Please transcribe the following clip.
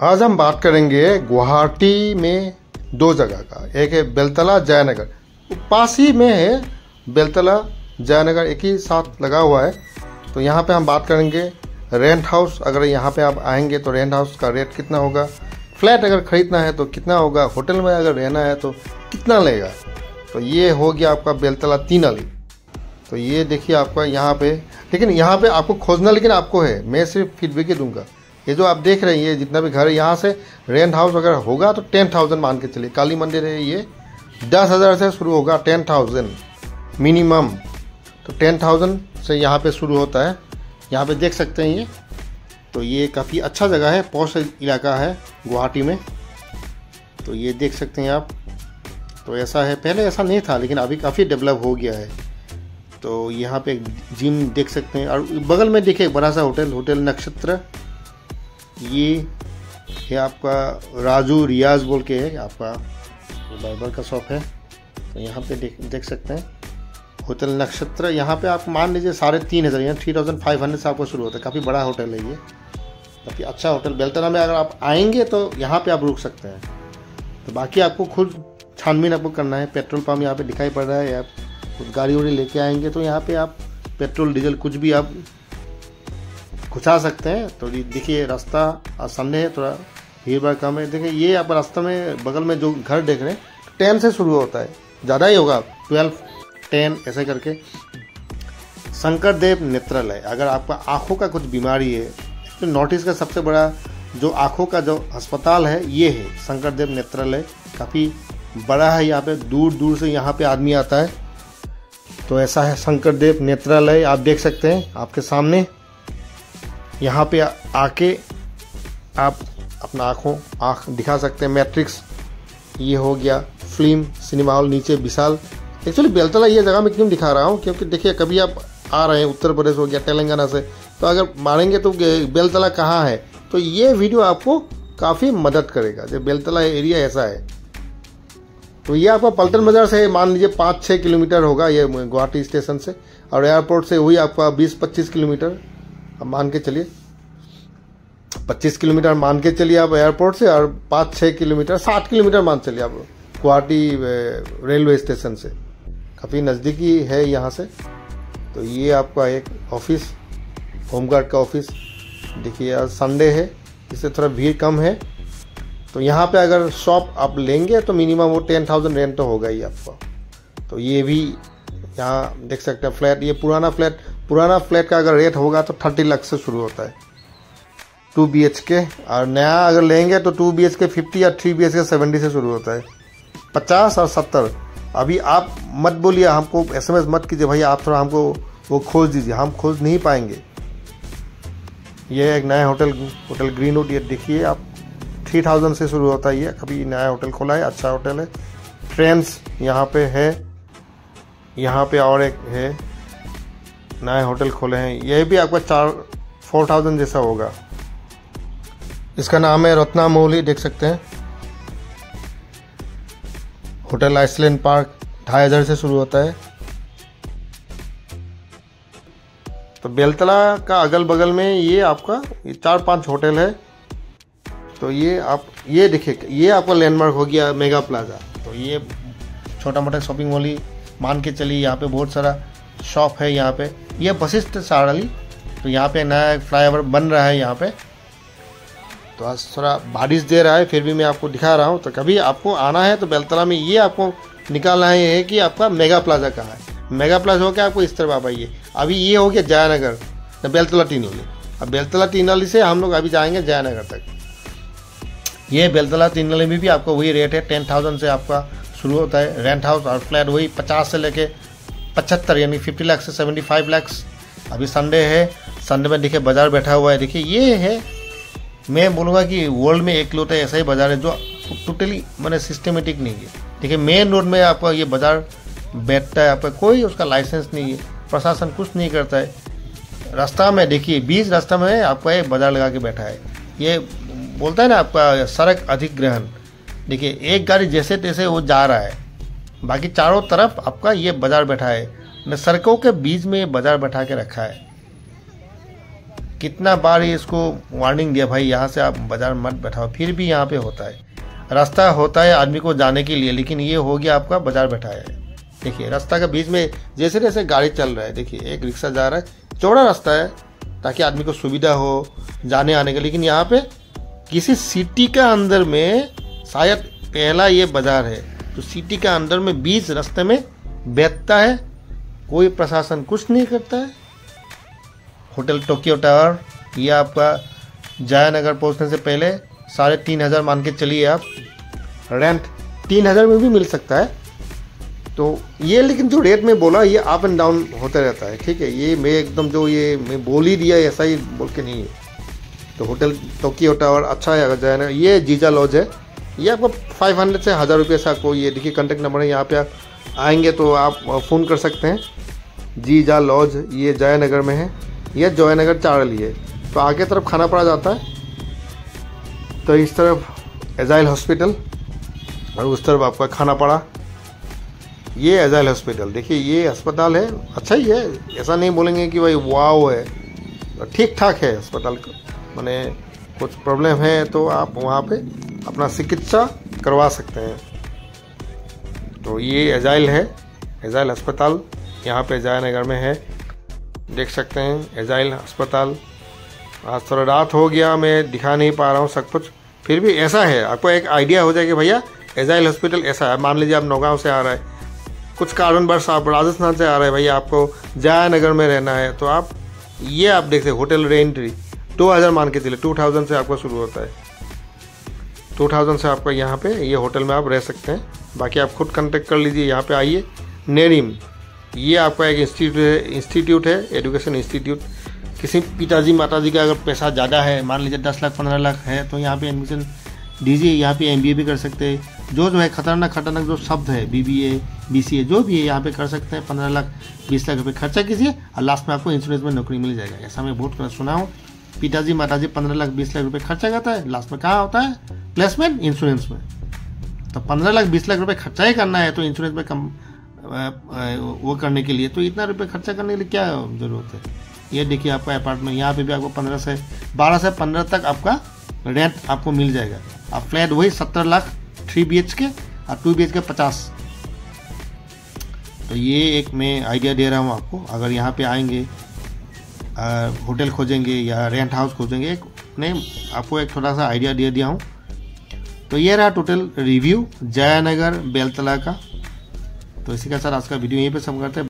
आज हम बात करेंगे गुवाहाटी में दो जगह का। एक है बेलतला जयनगर। पास ही में है बेलतला जयनगर, एक ही साथ लगा हुआ है। तो यहाँ पे हम बात करेंगे रेंट हाउस अगर यहाँ पे आप आएँगे तो रेंट हाउस का रेट कितना होगा? फ्लैट अगर खरीदना है तो कितना होगा? होटल में अगर रहना है तो कितना लेगा? तो ये हो गया आपका बेलतला तीन अली तो ये देखिए आपका यहाँ पे, लेकिन यहाँ पे आपको खोजना लेकिन आपको है। मैं सिर्फ़ फीडबैक ही दूँगा। ये जो आप देख रहे हैं, ये जितना भी घर है, यहाँ से रेंट हाउस अगर होगा तो टेन थाउज़ेंड मान के चलिए। काली मंदिर है ये, दस हज़ार से शुरू होगा टेन थाउज़ेंड मिनिमम तो टेन थाउज़ेंड से यहाँ पे शुरू होता है। यहाँ पे देख सकते हैं ये। तो ये काफ़ी अच्छा जगह है, पौष इलाका है गुवाहाटी में। तो ये देख सकते हैं आप। तो ऐसा है, पहले ऐसा नहीं था, लेकिन अभी काफ़ी डेवलप हो गया है। तो यहाँ पे एक जिम देख सकते हैं। और बगल में देखिए बड़ा सा होटल होटल नक्षत्र। ये है आपका राजू रियाज बोल के है, आपका बाइबल का शॉप है। तो यहाँ पे देख देख सकते हैं। होटल नक्षत्र, यहाँ पे आप मान लीजिए साढ़े तीन हज़ार यहाँ थ्री थाउज़ेंड फाइव हंड्रेड से आपको शुरू होता है। काफ़ी बड़ा होटल है ये। काफ़ी अच्छा होटल बेलतला में अगर आप आएँगे तो यहाँ पे आप रुक सकते हैं। तो बाकी आपको खुद छानबीन आपको करना है। पेट्रोल पंप यहाँ पे दिखाई पड़ रहा है। आप गाड़ी वाड़ी लेके आएँगे तो यहाँ पे आप पेट्रोल, डीजल, कुछ भी आप घुसा सकते हैं। तो देखिए, रास्ता सामने है, थोड़ा भीड़ भाड़ कम है। देखिए, ये आप रास्ते में, बगल में जो घर देख रहे हैं, टेन से शुरू होता है। ज़्यादा ही होगा, ट्वेल्व, टेन, ऐसे करके। शंकर देव नेत्रालय, अगर आपका आँखों का कुछ बीमारी है तो नॉर्थ ईस्ट का सबसे बड़ा जो आँखों का जो अस्पताल है, ये है शंकर देव नेत्रालय। काफ़ी बड़ा है यहाँ पे दूर दूर से यहाँ पे आदमी आता है। तो ऐसा है शंकर देव नेत्रालय, आप देख सकते हैं, आपके सामने। यहाँ पे आके आप अपना आँखों, आँख दिखा सकते हैं। मैट्रिक्स, ये हो गया फ़िल्म, सिनेमा हॉल, नीचे विशाल। एक्चुअली बेलतला ये जगह मैं क्यों दिखा रहा हूँ? क्योंकि देखिए, कभी आप आ रहे हैं, उत्तर प्रदेश हो गया, तेलंगाना से तो अगर मारेंगे तो बेलतला कहाँ है? तो ये वीडियो आपको काफ़ी मदद करेगा जो बेलतला एरिया ऐसा है। तो ये आपका पल्टन बाज़ार से, मान लीजिए, पाँच छः किलोमीटर होगा ये गुवाहाटी स्टेशन से, और एयरपोर्ट से हुई आपका बीस पच्चीस किलोमीटर। अब मान के चलिए। पच्चीस किलोमीटर मान के चलिए आप एयरपोर्ट से और पाँच छः किलोमीटर साठ किलोमीटर मान चलिए आप गुवाहाटी रेलवे स्टेशन से। काफ़ी नज़दीकी है यहाँ से। तो ये आपका एक ऑफ़िस होमगार्ड का ऑफ़िस देखिए, आज संडे है, इससे थोड़ा भीड़ कम है। तो यहाँ पे अगर शॉप आप लेंगे तो मिनिमम वो टेन थाउज़ेंड रेंट तो होगा ही आपका। तो ये भी यहाँ देख सकते हैं फ्लैट ये पुराना फ्लैट पुराना फ्लैट का अगर रेट होगा तो थर्टी लाख से शुरू होता है। टू बी एच के और नया अगर लेंगे तो two B H K fifty या three B H K seventy से शुरू होता है। पचास और सत्तर। अभी आप मत बोलिए, हमको एस एम एस मत कीजिए भाई आप थोड़ा हमको वो खोज दीजिए। हम खोज नहीं पाएँगे। ये एक नया होटल होटल ग्रीन वुड ये देखिए आप। थ्री थाउज़ेंड से शुरू होता है ये। कभी नया होटल खोला है अच्छा होटल है। ट्रेंड्स यहाँ पे है। यहाँ पे और एक है। नए होटल खोले हैं। यह भी आपका चार फोर थाउज़ेंड जैसा होगा। इसका नाम है रत्ना मोली देख सकते हैं। होटल आइसलैंड पार्क, ढाई हज़ार से शुरू होता है। तो बेलतला का अगल बगल में ये आपका, ये चार पाँच होटल है। तो ये आप, ये देखिए, ये आपका लैंडमार्क हो गया मेगा प्लाजा। तो ये छोटा मोटा शॉपिंग मॉल ही मान के चलिए, यहाँ पे बहुत सारा शॉप है यहाँ पे। ये वशिष्ठ साड़ाली तो यहाँ पे नया फ्लाईओवर बन रहा है यहाँ पे। तो आज थोड़ा बारिश दे रहा है, फिर भी मैं आपको दिखा रहा हूँ। तो कभी आपको आना है तो बेलतला में ये आपको निकालना है, ये कि आपका मेगा प्लाजा कहाँ है। मेगा प्लाजा हो गया आपको इस तरफ़ आप आइए अभी ये हो गया जयानगर तो बेलतला टीनोली अब बेलतला टीनोली से हम लोग अभी जाएँगे जयानगर तक। ये बेलतला टीनोली में भी आपको वही रेट है टेन थाउज़ेंड से आपका शुरू होता है। रेंट हाउस और फ्लैट वही पचास से लेके पचहत्तर, यानी फिफ्टी लाख से सेवेंटी फाइव लैक्स अभी संडे है। संडे में देखिए बाज़ार बैठा हुआ है। देखिए, ये है, मैं बोलूँगा कि वर्ल्ड में एक लोटा ऐसा ही बाज़ार है जो टोटली मैंने सिस्टमेटिक नहीं है। देखिए मेन रोड में आपका ये बाज़ार बैठता है, आपका कोई उसका लाइसेंस नहीं है, प्रशासन कुछ नहीं करता है। रास्ता में देखिए, बीच रास्ता में आपका ये बाज़ार लगा के बैठा है। ये बोलता है ना, आपका सड़क अधिग्रहण। देखिए, एक गाड़ी जैसे तैसे वो जा रहा है। बाकी चारों तरफ़ आपका ये बाज़ार बैठा है। सड़कों के बीच में ये बाज़ार बैठा के रखा है। कितना बार ये इसको वार्निंग दिया, भाई, यहाँ से आप बाज़ार मत बैठाओ, फिर भी यहाँ पे होता है। रास्ता होता है आदमी को जाने के लिए, लेकिन ये हो गया आपका बाज़ार बैठा है। देखिए, रास्ता के बीच में जैसे जैसे गाड़ी चल रहा है, देखिए, एक रिक्शा जा रहा है, चौड़ा रास्ता है, ताकि आदमी को सुविधा हो जाने, आने का लेकिन यहाँ पे किसी सिटी के अंदर में शायद पहला ये बाज़ार है। तो सिटी के अंदर में बीच रास्ते में बैठता है, कोई प्रशासन कुछ नहीं करता है। होटल टोक्यो टावर, ये आपका जयानगर पहुँचने से पहले साढ़े तीन हज़ार मान के चलिए आप। रेंट तीन हज़ार में भी मिल सकता है। तो ये लेकिन जो रेट में बोला, ये अप एंड डाउन होता रहता है, ठीक है? ये मैं एकदम जो ये मैं बोल ही दिया, ऐसा ही बोल के नहीं है। तो होटल टोक्यो टावर अच्छा है, अगर जाए ये जीजा लॉज है। ये आपको 500 से हज़ार रुपये से आपको ये देखिए कॉन्टेक्ट नंबर है, यहाँ पे आप आएँगे तो आप फ़ोन कर सकते हैं। जी जा लॉज ये जयनगर में है। यह जयनगर चारली है। तो आगे तरफ़ खाना पड़ा जाता है। तो इस तरफ़ एजाइल हॉस्पिटल और उस तरफ़ आपका खाना पड़ा। ये एजाइल हॉस्पिटल, देखिए ये अस्पताल है। अच्छा ही है, ऐसा नहीं बोलेंगे कि भाई वाव है। ठीक ठाक है अस्पताल मैंने कुछ प्रॉब्लम है तो आप वहाँ पे अपना चिकित्सा करवा सकते हैं। तो ये एजाइल है, एजाइल अस्पताल, यहाँ पे जयनगर में है। देख सकते हैं, एजाइल अस्पताल। आज थोड़ा रात हो गया, मैं दिखा नहीं पा रहा हूँ सब कुछ। फिर भी ऐसा है, आपको एक आइडिया हो जाए कि भैया, एजाइल हॉस्पिटल ऐसा है। मान लीजिए आप नौगांव से आ रहा है। कुछ कारणवश आप राजस्थान से आ रहे हैं, भैया, आपको जयानगर में रहना है। तो आप, ये आप देखते होटल रेंट्री। टू हज़ार मान के चले टू थाउज़ेंड से आपका शुरू होता है। टू थाउज़ेंड से आपका यहाँ पे ये होटल में आप रह सकते हैं। बाकी आप खुद कंटेक्ट कर लीजिए यहाँ पे, आइए। नेरिम ये आपका एक इंस्टीट्यूट है इंस्टीट्यूट है एजुकेशन इंस्टीट्यूट किसी पिताजी, माताजी का अगर पैसा ज़्यादा है, मान लीजिए दस लाख, पंद्रह लाख है तो यहाँ पे एडमिशन दीजिए, यहाँ पे एमबीए भी कर सकते हैं। जो जो है खतरनाक खतरनाक जो शब्द है B B A B C A जो भी है, यहाँ पे कर सकते हैं। पंद्रह लाख, बीस लाख रुपये खर्चा कीजिए और लास्ट में आपको इंश्योरेंस में नौकरी मिल जाएगा। ऐसा मैं बहुत सुना हूँ। पिताजी माताजी पंद्रह लाख, बीस लाख रुपए खर्चा करता है। लास्ट में कहाँ होता है? प्लेसमेंट इंश्योरेंस में। तो पंद्रह लाख, बीस लाख रुपए खर्चा ही करना है तो इंश्योरेंस में कम वो करने के लिए। तो इतना रुपए खर्चा करने के लिए क्या ज़रूरत है? ये देखिए आपका अपार्टमेंट यहाँ पे भी आपको पंद्रह से, बारह से पंद्रह तक आपका रेंट आपको मिल जाएगा। आप फ्लैट वही सत्तर लाख थ्री बी के और टू बी के पचास। तो ये एक मैं आइडिया दे रहा हूँ आपको। अगर यहाँ पे आएँगे होटल खोजेंगे या रेंट हाउस खोजेंगे, एक ने आपको एक थोड़ा सा आइडिया दे दिया हूँ। तो ये रहा टोटल रिव्यू जयानगर, बेलतला का। तो इसी के साथ आज का वीडियो यहीं पे सम करते हैं।